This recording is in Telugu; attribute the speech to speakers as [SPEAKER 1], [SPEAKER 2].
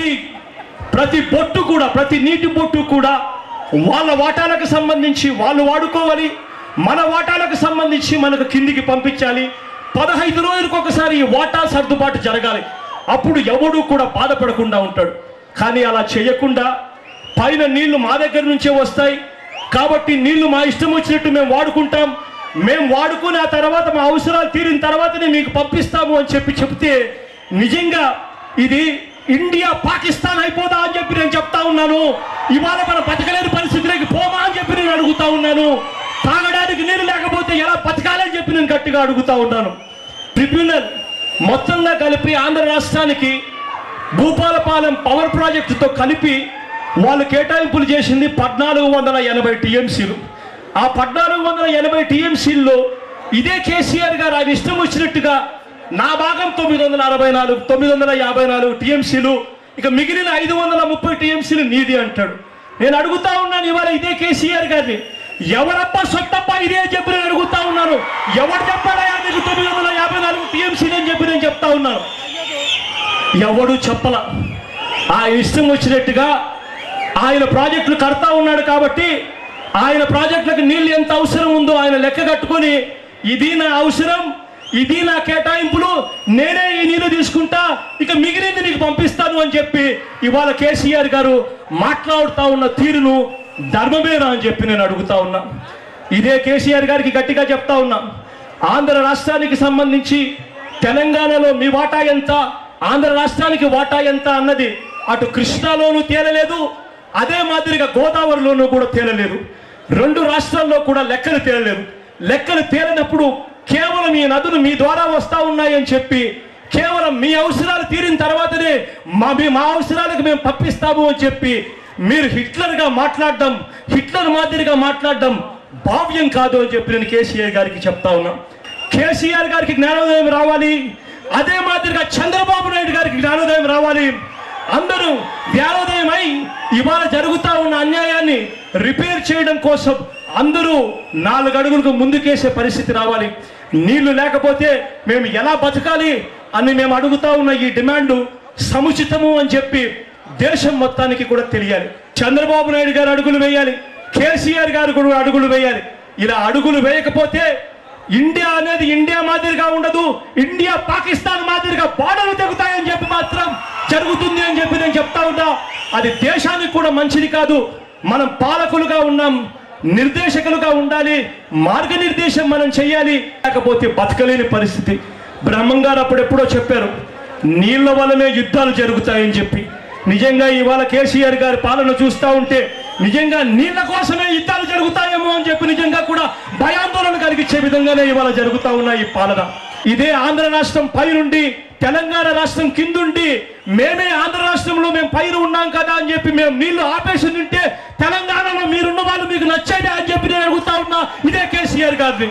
[SPEAKER 1] ప్రతి ప్రతి బొట్టు కూడా ప్రతి నీటి బొట్టు కూడా వాళ్ళ వాటాలకు సంబంధించి వాళ్ళు వాడుకోవాలి. మన వాటాలకు సంబంధించి మనకు కిందికి పంపించాలి. పదహైదు రోజులకు ఒకసారి ఈ వాటా సర్దుబాటు జరగాలి. అప్పుడు ఎవడు కూడా బాధపడకుండా ఉంటాడు. కానీ అలా చేయకుండా పైన నీళ్ళు మా దగ్గర నుంచే వస్తాయి. కాబట్టి నీళ్ళు మా ఇష్టం వచ్చినట్టు మేము వాడుకుంటాం. మేము వాడుకుని ఆ తర్వాత మా అవసరాలు తీరిన తర్వాతనే మీకు పంపిస్తాము అని చెప్పి చెప్తే నిజంగా ఇది ఇండియా పాకిస్తాన్ అయిపోదా అని చెప్పి నేను చెప్తా ఉన్నాను. ఇవాళ మనం బతకలేని పరిస్థితిలోకి పోమా అని చెప్పి నేను అడుగుతా ఉన్నాను. తాగడానికి నీరు లేకపోతే ఎలా బతకాలని చెప్పి నేను గట్టిగా అడుగుతా ఉన్నాను. ట్రిబ్యునల్ మొత్తంగా కలిపి ఆంధ్ర రాష్ట్రానికి భూపాలపాలెం పవర్ ప్రాజెక్టుతో కలిపి వాళ్ళు కేటాయింపులు చేసింది పద్నాలుగు వందల ఎనభై టీఎంసీలు. ఆ పద్నాలుగు వందల ఎనభై టీఎంసీల్లో ఇదే కేసీఆర్ గారు ఆయన ఇష్టం వచ్చినట్టుగా నా భాగం తొమ్మిది వందల అరవై నాలుగు తొమ్మిది వందల యాభై నాలుగు టీఎంసీలు ఇక మిగిలిన ఐదు వందల ముప్పై టీఎంసీలు నీది అంటాడు. నేను అడుగుతా ఉన్నాను ఇవాళ ఇదే కేసీఆర్ గారిని. ఎవరప్ప సొత్తప్ప ఇదే అని చెప్పి నేను అడుగుతా ఉన్నాను. ఎవరు చెప్పాడా నీకు తొమ్మిది వందల యాభై నాలుగు టీఎంసీలు అని చెప్పి నేను చెప్తా ఉన్నాను. ఎవడు చెప్పల. ఆ ఇష్టం వచ్చినట్టుగా ఆయన ప్రాజెక్టులు కడతా ఉన్నాడు కాబట్టి ఆయన ప్రాజెక్టులకు నీళ్ళు ఎంత అవసరం ఉందో ఆయన లెక్క కట్టుకొని ఇది నా అవసరం ఇది నా కేటాయింపులు నేనే ఈ నీళ్ళు తీసుకుంటా ఇక మిగిలింది నీకు పంపిస్తాను అని చెప్పి ఇవాళ కేసీఆర్ గారు మాట్లాడుతూ ఉన్న తీరును ధర్మమేనా అని చెప్పి నేను అడుగుతా ఉన్నా. ఇదే కేసీఆర్ గారికి గట్టిగా చెప్తా ఉన్నా. ఆంధ్ర రాష్ట్రానికి సంబంధించి తెలంగాణలో మీ వాటా ఎంత ఆంధ్ర రాష్ట్రానికి వాటా ఎంత అన్నది అటు కృష్ణాలోనూ తేలలేదు అదే మాదిరిగా గోదావరిలోనూ కూడా తేలలేదు. రెండు రాష్ట్రాల్లో కూడా లెక్కలు తేలలేదు. లెక్కలు తేలినప్పుడు కేవలం ఈ నదులు మీ ద్వారా వస్తూ ఉన్నాయని చెప్పి కేవలం మీ అవసరాలు తీరిన తర్వాతనే మా మీ మా అవసరాలకు మేము పంపిస్తాము అని చెప్పి మీరు హిట్లర్గా మాట్లాడడం హిట్లర్ మాదిరిగా మాట్లాడడం భావ్యం కాదు అని చెప్పి నేను కేసీఆర్ గారికి చెప్తా ఉన్నా. కేసీఆర్ గారికి జ్ఞానోదయం రావాలి అదే మాదిరిగా చంద్రబాబు నాయుడు గారికి జ్ఞానోదయం రావాలి. అందరూ జ్ఞానోదయమై ఇవాళ జరుగుతూ ఉన్న అన్యాయాన్ని రిపేర్ చేయడం కోసం అందరూ నాలుగు అడుగులకు ముందుకేసే పరిస్థితి రావాలి. నీళ్ళు లేకపోతే మేము ఎలా బతకాలి అని మేము అడుగుతా ఉన్న ఈ డిమాండ్ సముచితము అని చెప్పి దేశం మొత్తానికి కూడా తెలియాలి. చంద్రబాబు నాయుడు గారు అడుగులు వేయాలి. కేసీఆర్ గారు కూడా అడుగులు వేయాలి. ఇలా అడుగులు వేయకపోతే ఇండియా అనేది ఇండియా మాదిరిగా ఉండదు ఇండియా పాకిస్తాన్ మాదిరిగా బాడలు తెగుతాయని చెప్పి మాత్రం జరుగుతుంది అని చెప్పి నేను చెప్తా ఉన్నా. అది దేశానికి కూడా మంచిది కాదు. మనం పాలకులుగా ఉన్నాం. నిర్దేశకులుగా ఉండాలి మార్గనిర్దేశం మనం చేయాలి లేకపోతే బతకలేని పరిస్థితి. బ్రహ్మంగారు అప్పుడు ఎప్పుడో చెప్పారు నీళ్ళ వల్లనే యుద్ధాలు జరుగుతాయని చెప్పి. నిజంగా ఇవాళ కేసీఆర్ గారి పాలన చూస్తూ ఉంటే నిజంగా నీళ్ళ కోసమే యుద్ధాలు జరుగుతాయేమో అని చెప్పి నిజంగా కూడా భయాందోళన కలిగించే విధంగానే ఇవాళ జరుగుతూ ఉన్నాయి ఈ పాలన. ఇదే ఆంధ్ర రాష్ట్రం పైనుండి తెలంగాణ రాష్ట్రం కిందుండి మేమే ఆంధ్ర రాష్ట్రంలో మేము పైన ఉన్నాం కదా అని చెప్పి మేము నీళ్ళు ఆపేసి ఉంటే తెలంగాణలో మీరున్న వాళ్ళు మీకు నచ్చేదే అని చెప్పి నేను అడుగుతా ఉన్నా. ఇదే కేసీఆర్ గారిని